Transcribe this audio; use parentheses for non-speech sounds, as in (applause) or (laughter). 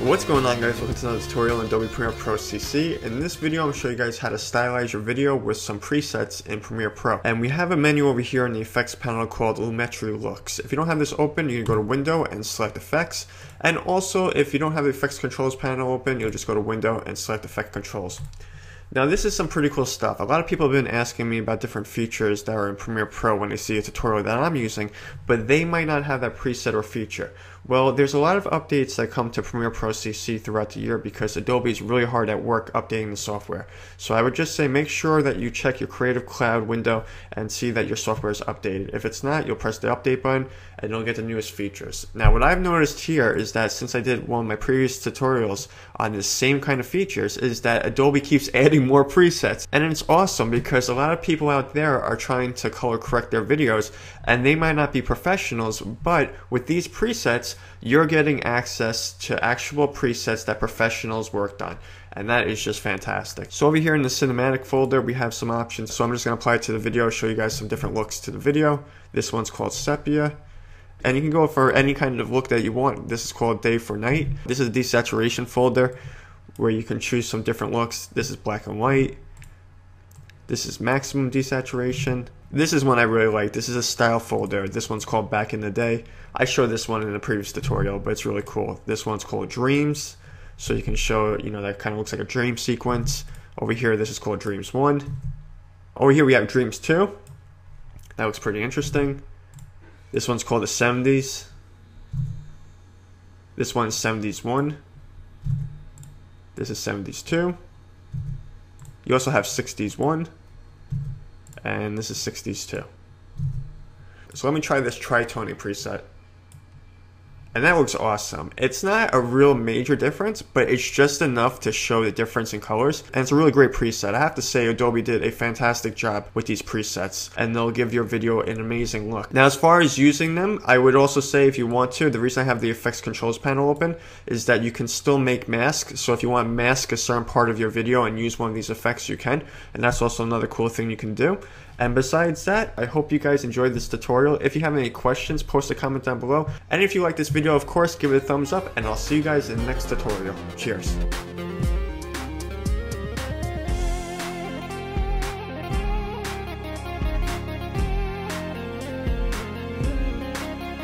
What's going on guys, welcome to another tutorial in Adobe Premiere Pro CC. In this video I'm going to show you guys how to stylize your video with some presets in Premiere Pro. And we have a menu over here in the effects panel called Lumetri Looks. If you don't have this open, you can go to Window and select Effects. And also, if you don't have the Effects Controls panel open, you'll just go to Window and select Effect Controls. Now this is some pretty cool stuff. A lot of people have been asking me about different features that are in Premiere Pro when they see a tutorial that I'm using, but they might not have that preset or feature. Well, there's a lot of updates that come to Premiere Pro CC throughout the year because Adobe is really hard at work updating the software. So I would just say make sure that you check your Creative Cloud window and see that your software is updated. If it's not, you'll press the update button and you'll get the newest features. Now what I've noticed here is that since I did one of my previous tutorials on the same kind of features is that Adobe keeps (laughs) adding more presets. And it's awesome because a lot of people out there are trying to color correct their videos and they might not be professionals, but with these presets, you're getting access to actual presets that professionals worked on. And that is just fantastic. So over here in the cinematic folder, we have some options. So I'm just gonna apply it to the video, show you guys some different looks to the video. This one's called Sepia. And you can go for any kind of look that you want. This is called day for night. This is a desaturation folder where you can choose some different looks. This is black and white. This is maximum desaturation. This is one I really like. This is a style folder. This one's called Back in the Day. I showed this one in a previous tutorial, but it's really cool. This one's called Dreams. So you can show, you know, that kind of looks like a dream sequence. Over here, this is called Dreams 1. Over here, we have Dreams 2. That looks pretty interesting. This one's called the 70s. This one's 70s 1. This is 70s 2. You also have 60s 1 and this is 60s too. So let me try this Tritone preset. And that looks awesome. It's not a real major difference, but it's just enough to show the difference in colors. And it's a really great preset. I have to say Adobe did a fantastic job with these presets and they'll give your video an amazing look. Now as far as using them, I would also say if you want to, the reason I have the effects controls panel open is that you can still make masks. So if you want to mask a certain part of your video and use one of these effects, you can. And that's also another cool thing you can do. And besides that, I hope you guys enjoyed this tutorial. If you have any questions, post a comment down below. And if you like this video, of course, give it a thumbs up, and I'll see you guys in the next tutorial. Cheers.